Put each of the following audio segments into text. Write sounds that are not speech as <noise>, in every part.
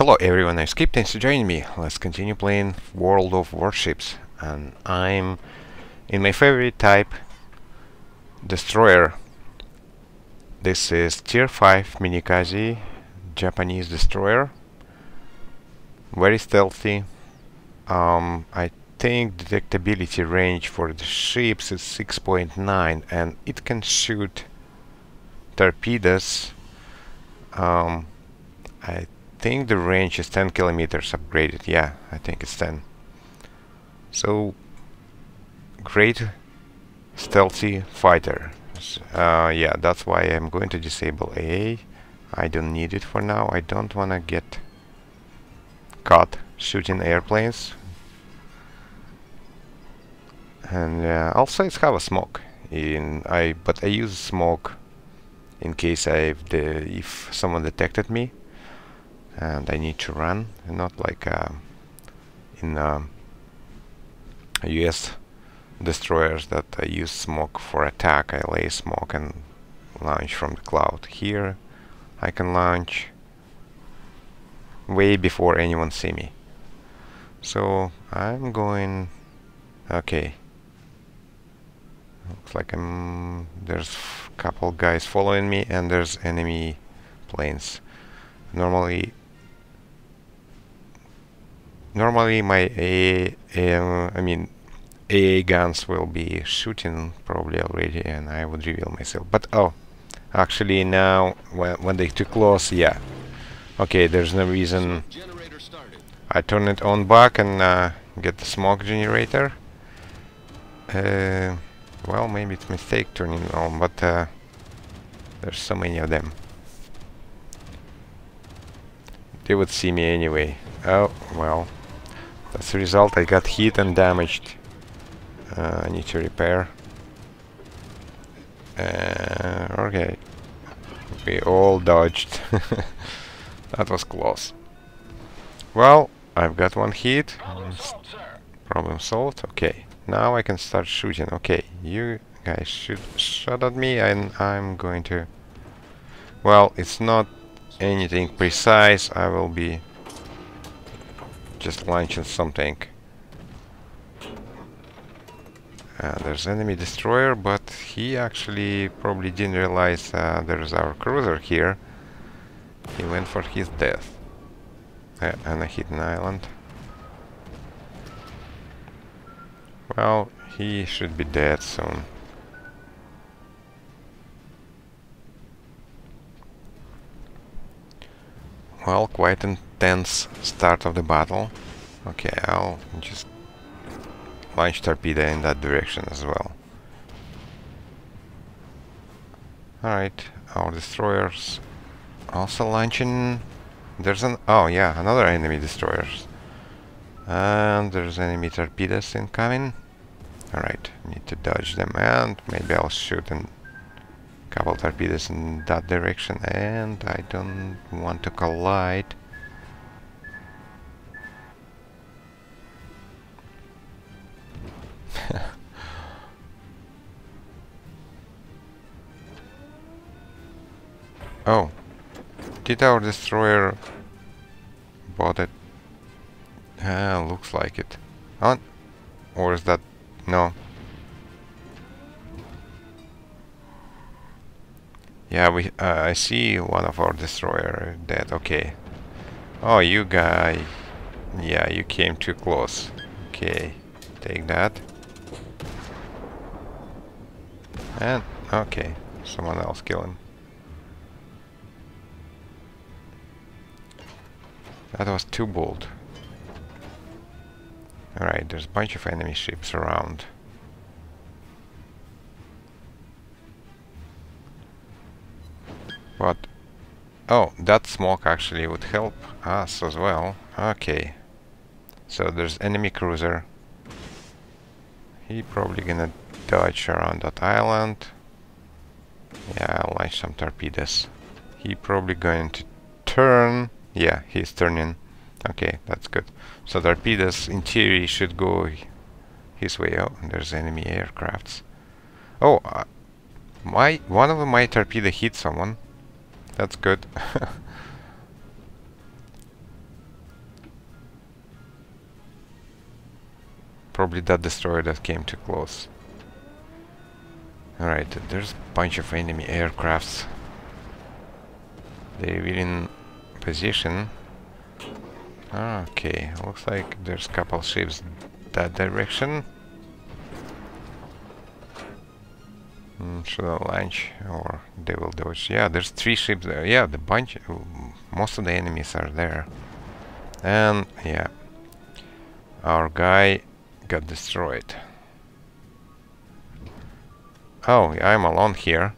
Hello everyone, I'm Skip, thanks for joining me. Let's continue playing World of Warships. And I'm in my favorite type, Destroyer. This is Tier 5 Minekaze, Japanese destroyer. Very stealthy. Um, I think detectability range for the ships is 6.9 and it can shoot torpedoes. Um, I think the range is 10 kilometers upgraded. Yeah, I think it's 10. So, great stealthy fighter. Uh, yeah, that's why I'm going to disable AA. I don't need it for now. I don't want to get caught shooting airplanes. And uh, also it's have a smoke. In I but I use smoke in case I if someone detected me and I need to run, not like uh, in uh, US destroyers that uh, use smoke for attack. I lay smoke and launch from the cloud. Here I can launch way before anyone see me. So I'm going okay. Looks like I'm there's a couple guys following me and there's enemy planes. Normally normally my A, um, I mean AA guns will be shooting probably already and I would reveal myself. But oh, actually now when, when they too close, yeah. Okay, there's no reason I turn it on back and uh, get the smoke generator. Uh, well, maybe it's mistake turning it on, but uh, there's so many of them. They would see me anyway. Oh, well. That's a result. I got hit and damaged. Uh, I need to repair. Uh, okay. We all dodged. <laughs> that was close. Well, I've got one hit. Problem solved. Okay. Now I can start shooting. Okay, you guys should shot at me and I'm going to... Well, it's not anything precise. I will be just launching something. Uh, there's enemy destroyer, but he actually probably didn't realize uh, there's our cruiser here. He went for his death. Uh, and a hidden island. Well, he should be dead soon. Well, quite intense start of the battle. Okay, I'll just launch torpedo in that direction as well. Alright, our destroyers also launching... There's an... Oh yeah, another enemy destroyers. And there's enemy torpedoes incoming. Alright, need to dodge them and maybe I'll shoot a couple torpedoes in that direction and I don't want to collide. <laughs> oh, did our destroyer bought it? Ah, looks like it. Oh, or is that no? Yeah, we. Uh, I see one of our destroyer dead. Okay. Oh, you guy. Yeah, you came too close. Okay, take that. And okay, someone else kill him. That was too bold. Alright, there's a bunch of enemy ships around. What? Oh, that smoke actually would help us as well. Okay. So there's enemy cruiser. He probably gonna dodge around that island. Yeah, I'll launch some torpedoes. He probably going to turn. Yeah, he's turning. Okay, that's good. So torpedoes in theory should go his way. Oh, there's enemy aircrafts. Oh, uh, my one of my torpedo hit someone. That's good. <laughs> Probably that destroyer that came too close. Alright, there's a bunch of enemy aircrafts. They're in position. Okay, looks like there's a couple ships that direction. Mm, should I launch or they will dodge? Yeah, there's three ships there. Yeah, the bunch, most of the enemies are there. And yeah, our guy got destroyed. Oh, I'm alone here.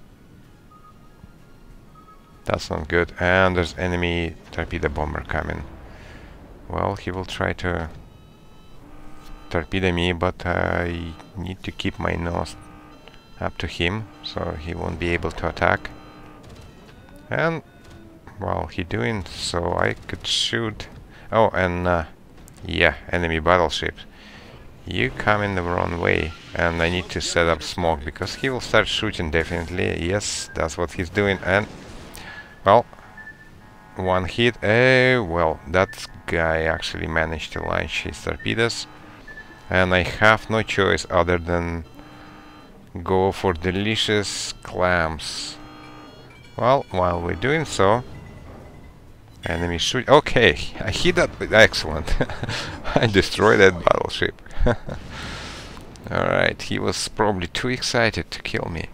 That's not good. And there's enemy torpedo bomber coming. Well, he will try to torpedo me, but I need to keep my nose up to him, so he won't be able to attack. And while he doing so, I could shoot... Oh, and uh, yeah, enemy battleship. You come in the wrong way, and I need to set up smoke, because he will start shooting definitely. Yes, that's what he's doing, and... Well, one hit. eh well, that guy actually managed to launch his torpedoes. And I have no choice other than go for delicious clams. Well, while we're doing so, enemy shoot. Okay, I hit that. Excellent. <laughs> I destroyed that battleship. <laughs> Alright, he was probably too excited to kill me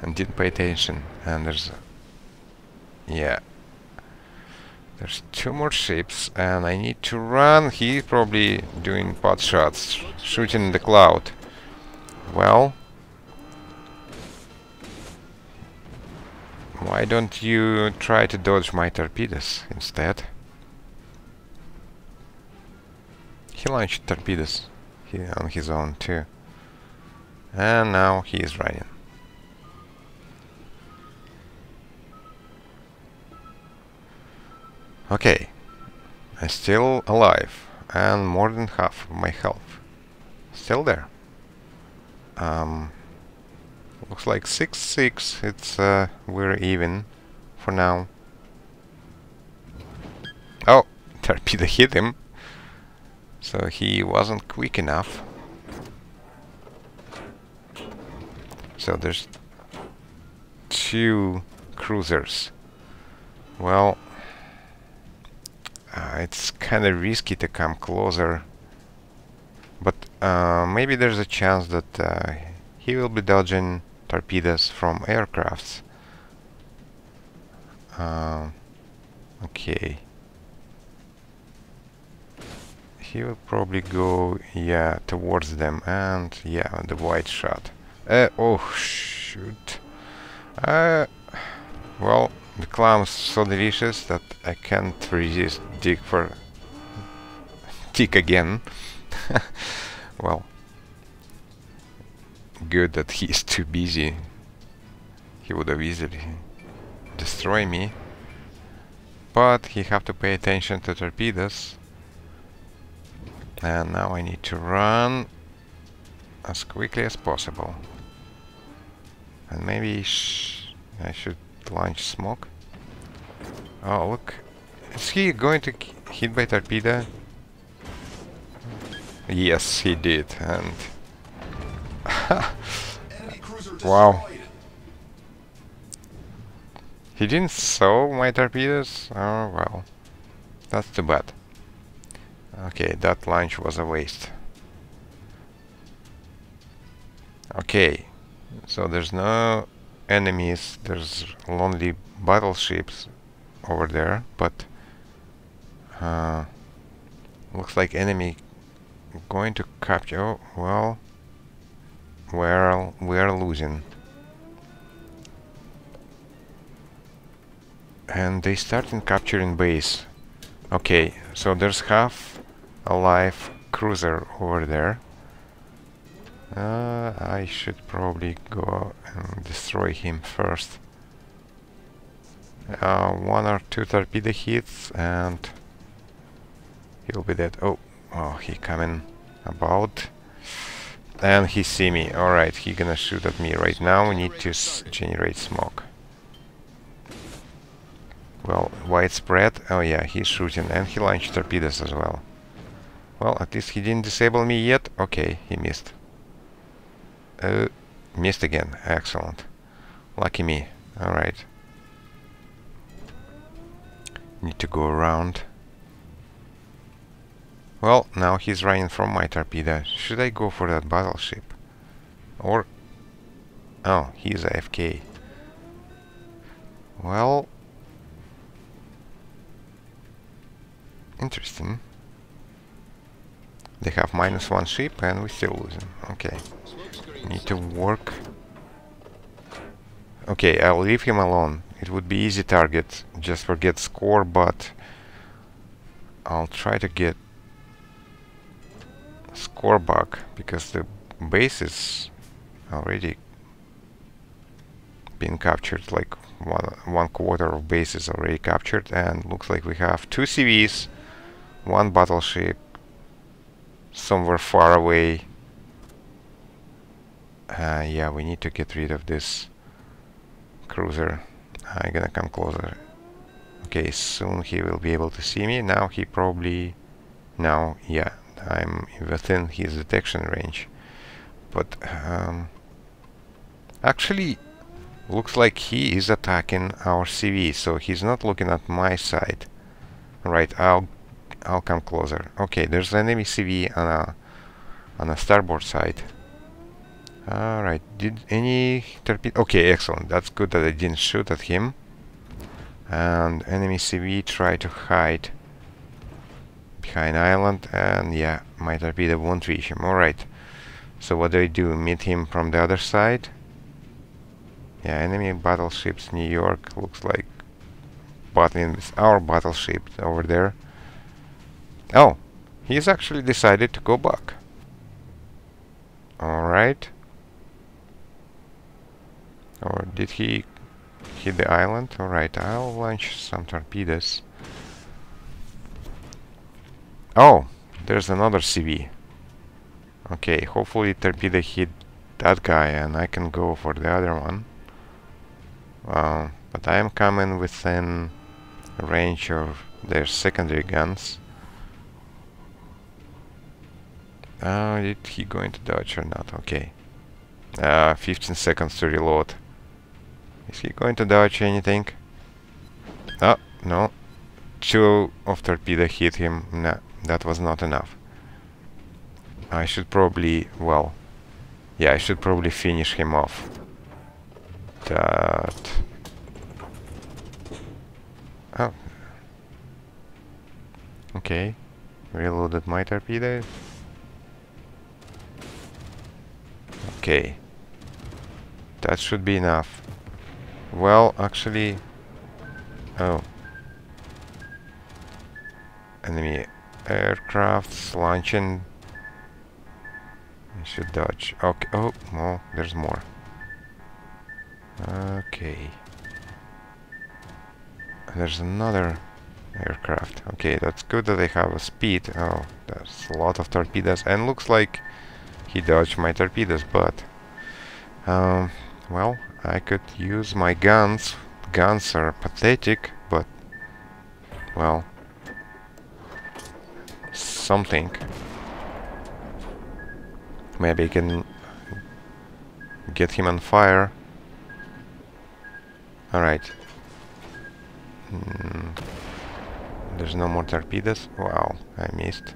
and didn't pay attention. And there's. Yeah. There's two more ships and I need to run. He's probably doing pot shots, shooting in the cloud. Well, Why don't you try to dodge my torpedoes instead? He launched torpedoes on his own too. And now he is running. Okay, I'm still alive and more than half of my health still there. Um, Looks like 6-6. It's uh, we're even for now. Oh, <laughs> torpedo hit him. So he wasn't quick enough. So there's two cruisers. Well, uh, it's kind of risky to come closer. But uh, maybe there's a chance that uh, he will be dodging torpedoes from aircrafts. Uh, okay. He will probably go, yeah, towards them and, yeah, the white shot. Uh, oh, shoot. Uh, well, the clam's so delicious that I can't resist dig for... <laughs> dig again. <laughs> well, good that he's too busy. He would have easily destroyed me. But he have to pay attention to torpedoes. And now I need to run as quickly as possible. And maybe sh I should launch smoke. Oh, look. Is he going to hit by torpedo? Yes, he did. And <laughs> wow. He didn't saw my torpedoes? Oh well. That's too bad. Okay, that launch was a waste. Okay, so there's no enemies, there's lonely battleships over there, but uh, looks like enemy going to capture, oh, well, we're, we're losing. And they start in capturing base. Okay, so there's half a life cruiser over there. Uh, I should probably go and destroy him first. Uh, one or two torpedo hits and he'll be dead. Oh, oh, he coming about. And he see me. Alright, he gonna shoot at me right now. We need to generate smoke. Well, widespread. Oh yeah, he's shooting. And he launched torpedoes as well. Well, at least he didn't disable me yet. Okay, he missed. Uh, missed again. Excellent. Lucky me. Alright. Need to go around. Well, now he's running from my torpedo. Should I go for that battleship? Or... Oh, he's AFK. Well... Interesting. They have minus one ship and we still losing. Okay. Need to work. Okay, I'll leave him alone. It would be easy target. Just forget score, but I'll try to get score back because the base is already been captured like one one quarter of base is already captured and looks like we have two CVs one battleship somewhere far away. Uh, yeah, we need to get rid of this cruiser. I'm gonna come closer. Okay, soon he will be able to see me. Now he probably... Now, yeah, I'm within his detection range. But, um, Actually, looks like he is attacking our CV, so he's not looking at my side. Right, I'll I'll come closer. Okay, there's an enemy CV on a on a starboard side. Alright, did any torpedo... Okay, excellent. That's good that I didn't shoot at him. And enemy CV try to hide behind island and yeah, my torpedo won't reach him. Alright. So what do I do? Meet him from the other side? Yeah, enemy battleships New York looks like battling with our battleship over there. Oh, he's actually decided to go back. Alright. Or did he hit the island? Alright, I'll launch some torpedoes. Oh, there's another CV. Okay, hopefully torpedo hit that guy and I can go for the other one. Uh, but I am coming within range of their secondary guns. Uh, is he going to dodge or not? Okay. Uh, 15 seconds to reload. Is he going to dodge anything? Oh, no. Two of torpedo hit him. No, that was not enough. I should probably, well, yeah, I should probably finish him off. That... Oh. Okay. Reloaded my torpedo. Okay. That should be enough. Well, actually... Oh. Enemy aircrafts launching. I should dodge. Okay. Oh, well, there's more. Okay. There's another aircraft. Okay, that's good that they have a speed. Oh, there's a lot of torpedoes. And looks like he dodged my torpedoes, but... Um, well, I could use my guns. Guns are pathetic, but... Well... Something. Maybe I can get him on fire. Alright. Mm, there's no more torpedoes? Wow, I missed.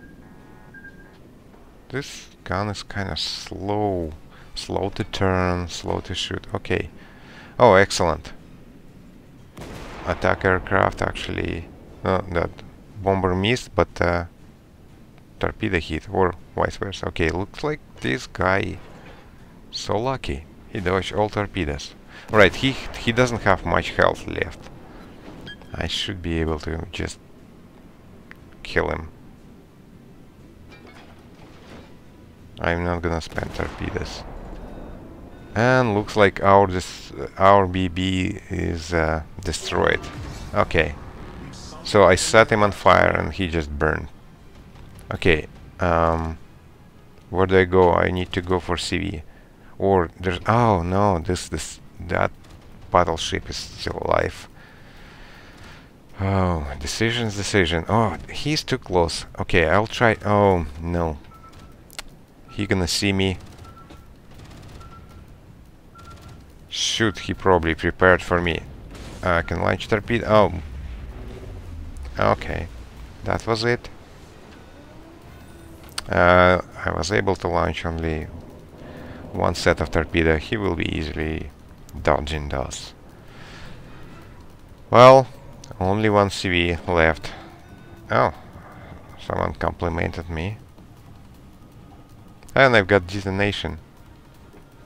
This gun is kind of slow. Slow to turn, slow to shoot. Okay. Oh, excellent. Attack aircraft actually... No, that bomber missed, but uh, torpedo hit, or vice versa. Okay, looks like this guy... So lucky. He dodged all torpedoes. Right, he, he doesn't have much health left. I should be able to just kill him. I'm not gonna spend torpedoes. And looks like our this our BB is uh, destroyed. Okay. So I set him on fire and he just burned. Okay. Um, where do I go? I need to go for CV. Or there's oh no, this this that battleship is still alive. Oh, decisions, decision. Oh, he's too close. Okay, I'll try. Oh, no. He gonna see me. Shoot, he probably prepared for me. I can launch torpedo. Oh. Okay. That was it. Uh, I was able to launch only one set of torpedo. He will be easily dodging those. Well, only one CV left. Oh, someone complimented me. And I've got detonation.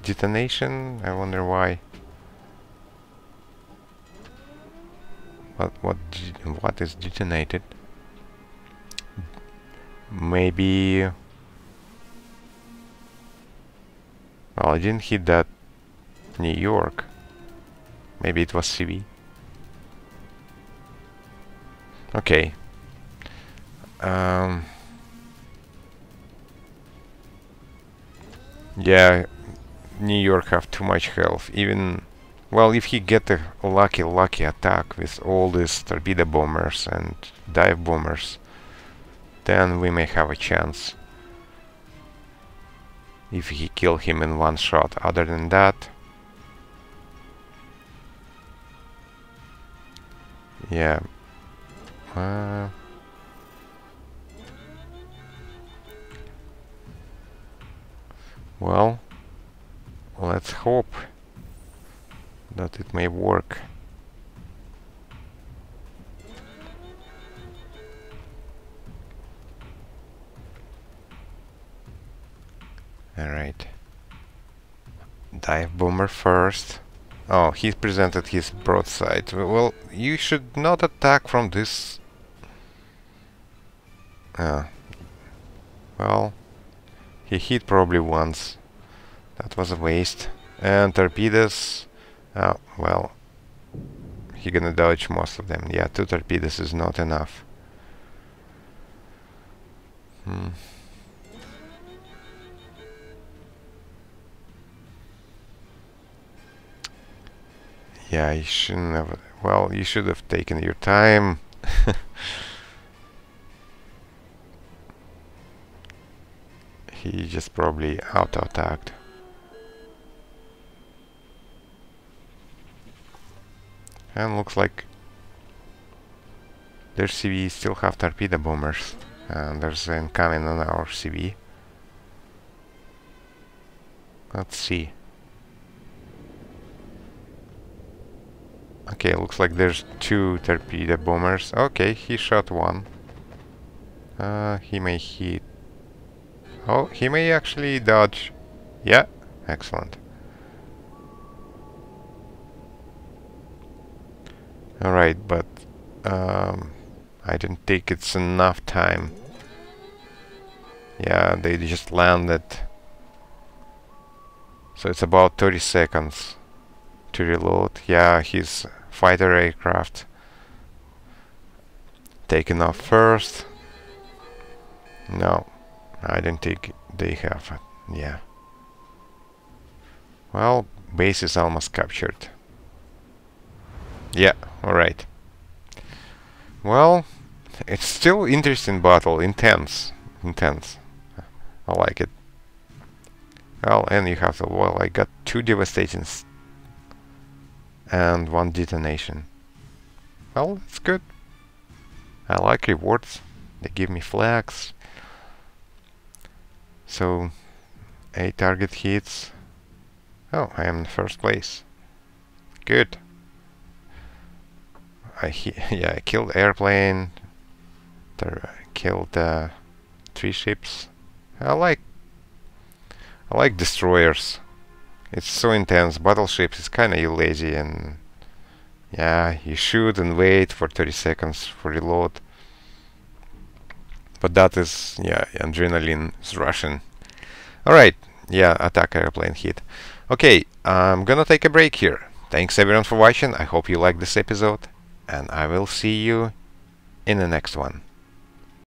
Detonation? I wonder why. What what what is detonated? Maybe. Well, I didn't hit that New York. Maybe it was CV. Okay. Um, yeah, New York have too much health. Even, well, if he get a lucky, lucky attack with all these torpedo bombers and dive bombers, then we may have a chance. If he kill him in one shot. Other than that, yeah, uh, well, let's hope that it may work. Alright. Dive bomber first. Oh, he presented his broadside. Well, you should not attack from this uh, well, he hit probably once. That was a waste. And torpedoes, uh, well, he gonna dodge most of them. Yeah, two torpedoes is not enough. Hmm. Yeah, you shouldn't have... Well, you should have taken your time. <laughs> he just probably auto-attacked. And looks like their CV still have torpedo bombers. And there's an incoming on our CV. Let's see. Okay, looks like there's two torpedo bombers. Okay, he shot one. Uh, he may hit Oh, he may actually dodge. Yeah, excellent. Alright, but um, I didn't think it's enough time. Yeah, they just landed. So it's about 30 seconds to reload. Yeah, his fighter aircraft taken off first. No, I don't think they have. Yeah. Well, base is almost captured. Yeah, alright. Well, it's still interesting battle, intense. Intense. I like it. Well, and you have to, well, I got two devastations and one detonation. Well, that's good. I like rewards. They give me flags. So, 8 target hits. Oh, I am in first place. Good. I <laughs> yeah, I killed airplane. Killed uh, three ships. I like I like destroyers. It's so intense. Battleships is kinda you lazy and yeah, you shoot and wait for 30 seconds for reload. But that is, yeah, adrenaline is rushing. Alright, yeah, attack airplane hit. Okay, I'm gonna take a break here. Thanks everyone for watching, I hope you liked this episode, and I will see you in the next one.